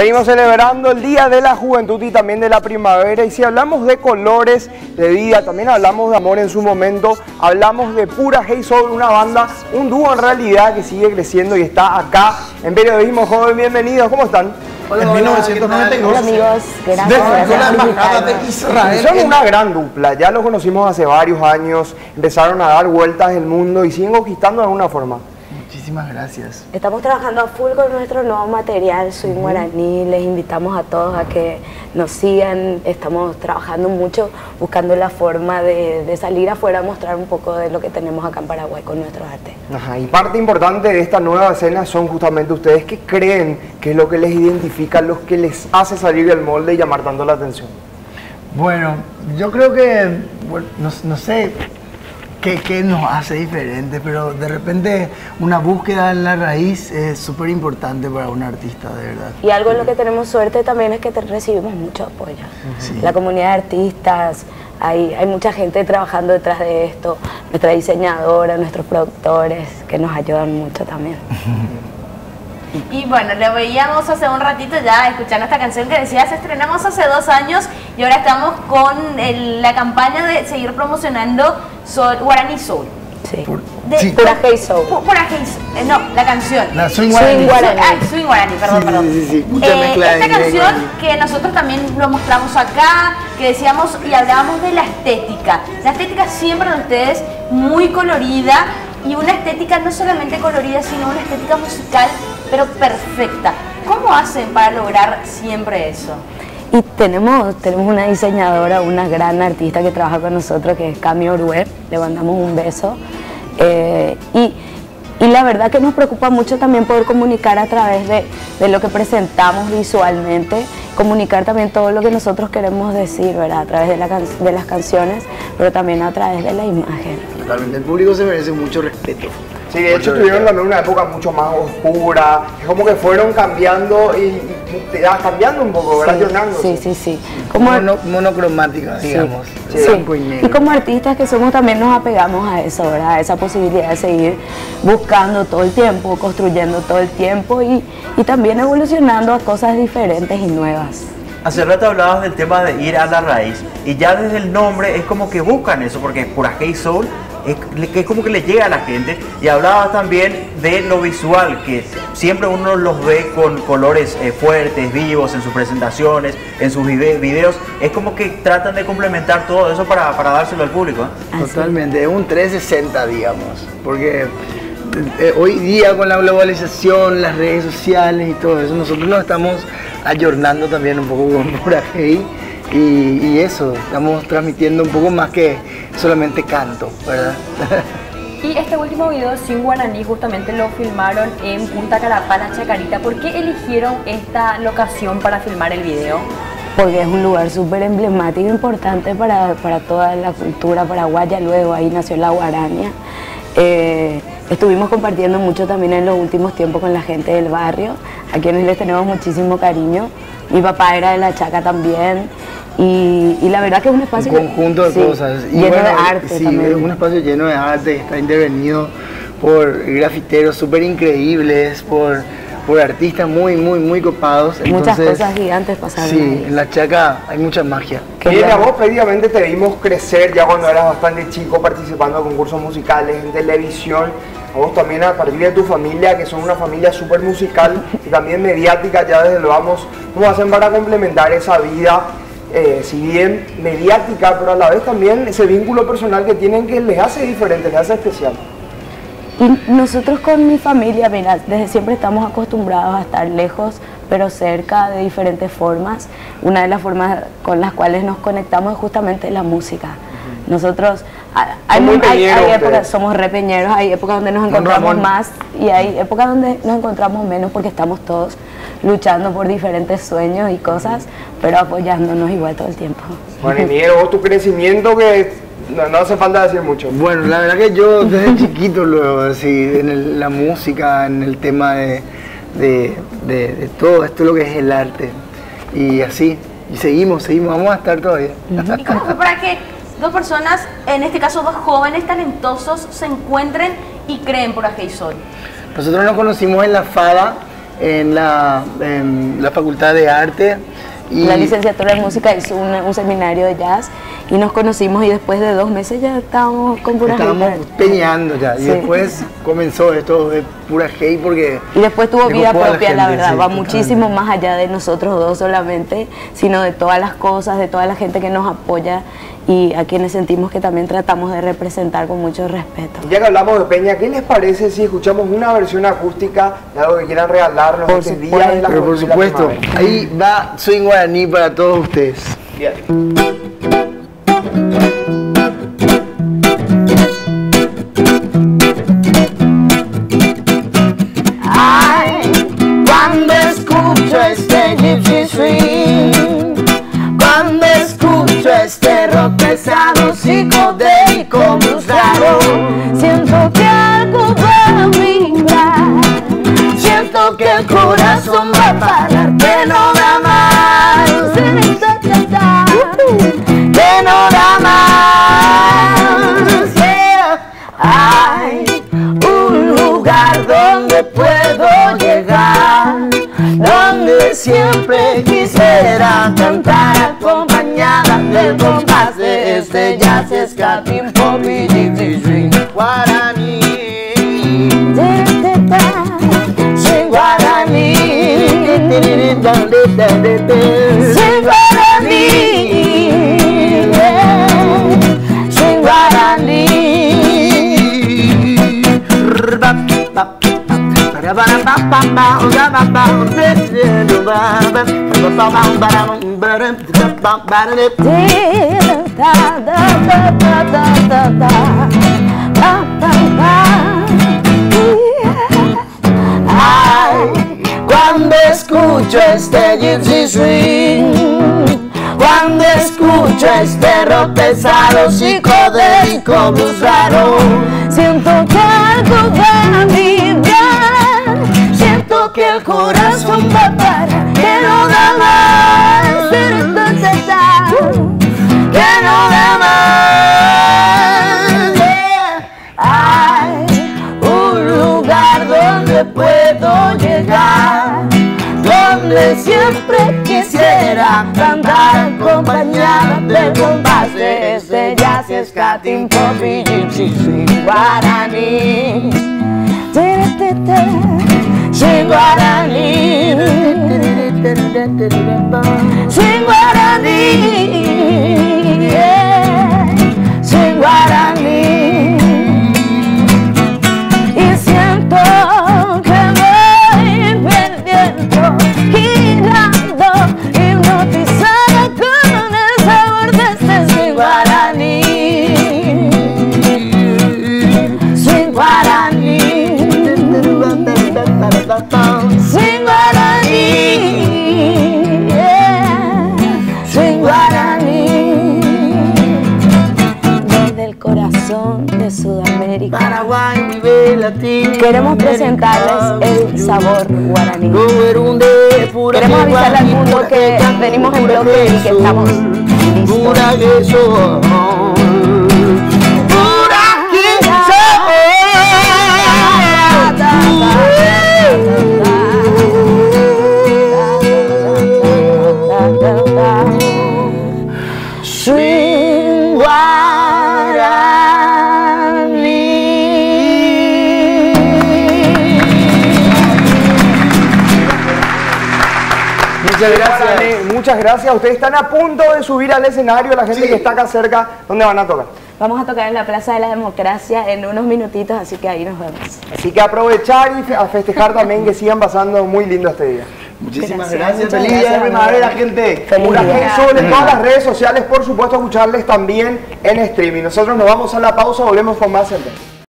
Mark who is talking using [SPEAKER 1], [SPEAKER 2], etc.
[SPEAKER 1] Seguimos celebrando el Día de la Juventud y también de la Primavera. Y si hablamos de colores de vida, también hablamos de amor en su momento, hablamos de Pura Hey Soul, una banda, un dúo en realidad que sigue creciendo y está acá en Periodismo Joven. Bienvenidos, ¿cómo están?
[SPEAKER 2] Hola, en 1992.
[SPEAKER 3] Hola amigos, gracias.
[SPEAKER 2] Desde la embajada de. Israel.
[SPEAKER 1] Son una gran dupla, ya los conocimos hace varios años, empezaron a dar vueltas el mundo y siguen conquistando de alguna forma.
[SPEAKER 2] Muchísimas gracias.
[SPEAKER 3] Estamos trabajando a full con nuestro nuevo material, Swing Guaraní. Les invitamos a todos a que nos sigan. Estamos trabajando mucho buscando la forma de, de salir afuera a mostrar un poco de lo que tenemos acá en Paraguay con nuestro arte.
[SPEAKER 1] Ajá, y parte importante de esta nueva escena son justamente ustedes que creen que es lo que les identifica, lo que les hace salir del molde y llamar tanto la atención.
[SPEAKER 2] Bueno, yo creo que, bueno, no, no sé qué, qué nos hace diferentes, pero de repente una búsqueda en la raíz es súper importante para un artista, de verdad.
[SPEAKER 3] Y algo en lo que tenemos suerte también es que te- recibimos mucho apoyo.
[SPEAKER 2] Sí.
[SPEAKER 3] La comunidad de artistas, hay, hay mucha gente trabajando detrás de esto, nuestra diseñadora, nuestros productores, que nos ayudan mucho también.
[SPEAKER 4] Y bueno, lo veíamos hace un ratito ya escuchando esta canción que decía, se estrenamos hace dos años y ahora estamos con el- la campaña de seguir promocionando Sol, Guarani Soul.
[SPEAKER 3] Sí.
[SPEAKER 2] Por-
[SPEAKER 4] De-
[SPEAKER 2] sí,
[SPEAKER 3] Pura Hey Soul.
[SPEAKER 4] Pu- Pura Hey Soul. Eh, no, la canción.
[SPEAKER 2] la Swing
[SPEAKER 3] Swing
[SPEAKER 2] Guaraní.
[SPEAKER 3] Guaraní.
[SPEAKER 4] Ay, Swing Guarani, perdón,
[SPEAKER 2] Sí,
[SPEAKER 4] perdón.
[SPEAKER 2] sí, sí, sí, mucha
[SPEAKER 4] Eh, esta canción
[SPEAKER 2] guaraní.
[SPEAKER 4] que nosotros también lo mostramos acá, que decíamos y hablábamos de la estética. La estética siempre de ustedes muy colorida y una estética no solamente colorida, sino una estética musical, pero perfecta. ¿Cómo hacen para lograr siempre eso?
[SPEAKER 3] Y tenemos, tenemos una diseñadora, una gran artista que trabaja con nosotros, que es Cami Orué, le mandamos un beso. Eh, y, y la verdad que nos preocupa mucho también poder comunicar a través de, de lo que presentamos visualmente, comunicar también todo lo que nosotros queremos decir, ¿verdad? A través de, la can- de las canciones, pero también a través de la imagen.
[SPEAKER 2] Totalmente, el público se merece mucho respeto.
[SPEAKER 1] Sí, de hecho tuvieron también una época mucho más oscura, es como que fueron cambiando y, y te das cambiando un poco, ¿verdad?
[SPEAKER 3] Sí, sí, sí, sí. Como,
[SPEAKER 2] Mono- monocromática, digamos.
[SPEAKER 3] Sí.
[SPEAKER 2] Blanco y negro.
[SPEAKER 3] Y como artistas que somos también nos apegamos a eso, ¿verdad? A esa posibilidad de seguir buscando todo el tiempo, construyendo todo el tiempo y, y también evolucionando a cosas diferentes y nuevas.
[SPEAKER 5] Hace rato hablabas del tema de ir a la raíz y ya desde el nombre es como que buscan eso porque Pura Hey Soul es, que es como que le llega a la gente y hablabas también de lo visual que siempre uno los ve con colores eh, fuertes, vivos en sus presentaciones, en sus vide- videos, es como que tratan de complementar todo eso para, para dárselo al público. ¿eh?
[SPEAKER 2] Totalmente, es un 360, digamos, porque eh, hoy día con la globalización, las redes sociales y todo eso, nosotros nos estamos ayornando también un poco con Pura Hey y, y eso, estamos transmitiendo un poco más que solamente canto, ¿verdad?
[SPEAKER 6] Y este último video sin guaraní justamente lo filmaron en Punta Carapana, Chacarita. ¿Por qué eligieron esta locación para filmar el video?
[SPEAKER 3] Porque es un lugar súper emblemático e importante para, para toda la cultura paraguaya. Luego ahí nació la guaraña. Eh, estuvimos compartiendo mucho también en los últimos tiempos con la gente del barrio, a quienes les tenemos muchísimo cariño. Mi papá era de la Chaca también. Y, y la verdad que es un espacio
[SPEAKER 2] un
[SPEAKER 3] que-
[SPEAKER 2] conjunto de
[SPEAKER 3] sí,
[SPEAKER 2] cosas. Y
[SPEAKER 3] lleno
[SPEAKER 2] bueno,
[SPEAKER 3] de arte
[SPEAKER 2] sí,
[SPEAKER 3] también.
[SPEAKER 2] es un espacio lleno de arte, está intervenido por grafiteros súper increíbles, por, por artistas muy, muy, muy copados.
[SPEAKER 3] Muchas
[SPEAKER 2] Entonces,
[SPEAKER 3] cosas gigantes pasaron
[SPEAKER 2] Sí,
[SPEAKER 3] ahí.
[SPEAKER 2] en la Chaca hay mucha magia.
[SPEAKER 1] A vos prácticamente te vimos crecer ya cuando eras bastante chico participando en concursos musicales, en televisión. A vos también a partir de tu familia, que son una familia súper musical y también mediática, ya desde lo vamos, ¿cómo hacen para complementar esa vida, eh, si bien mediática, pero a la vez también ese vínculo personal que tienen que les hace diferente, les hace especial?
[SPEAKER 3] Y nosotros con mi familia, mira, desde siempre estamos acostumbrados a estar lejos, pero cerca de diferentes formas. Una de las formas con las cuales nos conectamos es justamente la música. Nosotros, hay, hay- hay épocas, somos repeñeros, hay épocas donde nos
[SPEAKER 2] Con
[SPEAKER 3] encontramos más y hay épocas donde nos encontramos menos porque estamos todos luchando por diferentes sueños y cosas, pero apoyándonos igual todo el tiempo.
[SPEAKER 1] Bueno, y Miguel, vos tu crecimiento que no, no hace falta decir mucho.
[SPEAKER 2] Bueno, la verdad que yo desde chiquito luego, así, en el- la música, en el tema de, de, de- de todo esto lo que es el arte. Y así, y seguimos, seguimos, vamos a estar todavía.
[SPEAKER 4] ¿Y cómo fue para que dos personas, en este caso dos jóvenes talentosos, se encuentren y creen por Soul?
[SPEAKER 2] Nosotros nos conocimos en la FADA
[SPEAKER 3] en la, en la Facultad de Arte. Y
[SPEAKER 2] La licenciatura de música hizo un, un seminario de jazz y nos conocimos y después de dos meses ya estábamos con pura
[SPEAKER 3] estábamos
[SPEAKER 2] gente.
[SPEAKER 3] peñando ya. Y después comenzó esto de pura hate porque...
[SPEAKER 2] Y después tuvo vida
[SPEAKER 3] la
[SPEAKER 2] propia, la, verdad,
[SPEAKER 3] sí,
[SPEAKER 2] va
[SPEAKER 3] totalmente.
[SPEAKER 2] muchísimo más allá de nosotros dos solamente, sino de todas las cosas, de toda la gente que nos apoya y a quienes sentimos que también tratamos de representar con mucho respeto.
[SPEAKER 1] Ya que hablamos de Peña, ¿qué les parece si escuchamos una versión acústica de algo que quieran regalarnos
[SPEAKER 2] Por
[SPEAKER 1] este día de la
[SPEAKER 3] Pero por supuesto, ahí va Swing Guaraní para todos ustedes.
[SPEAKER 1] Bien.
[SPEAKER 3] Lugar donde puedo llegar, donde siempre quisiera cantar acompañada del compás de este jazz, skating, pop y gypsy swing guaraní. Guaraní, cuando escucho este gypsy swing, cuando escucho este rock pesado, psicodélico, blues raro, siento que algo va vibrar, que el corazón va a parar, que no da más, que no da más. Hay un lugar donde puedo llegar, donde siempre quisiera cantar acompañada del compás de este jazz, skating, pop y gypsy guaraní. Swing guaraní, swing guaraní, yeah. swing guaraní
[SPEAKER 2] Queremos presentarles el sabor guaraní.
[SPEAKER 7] Queremos
[SPEAKER 2] avisarle al mundo que venimos en bloque y que estamos listos.
[SPEAKER 7] Pura
[SPEAKER 3] Muchas gracias.
[SPEAKER 1] Ustedes están a punto de subir al escenario, la gente que está acá cerca, ¿dónde van a tocar?
[SPEAKER 2] Vamos a tocar en la Plaza de la Democracia en unos minutitos, así que ahí nos vemos.
[SPEAKER 1] Así que aprovechar y a festejar también que sigan pasando muy lindo este día.
[SPEAKER 3] Muchísimas
[SPEAKER 2] Gracias,
[SPEAKER 3] Feliz día de primavera, gente.
[SPEAKER 2] Feliz día.
[SPEAKER 1] sobre en todas las redes sociales, por supuesto, escucharles también en streaming. Nosotros nos vamos a la pausa, volvemos con más en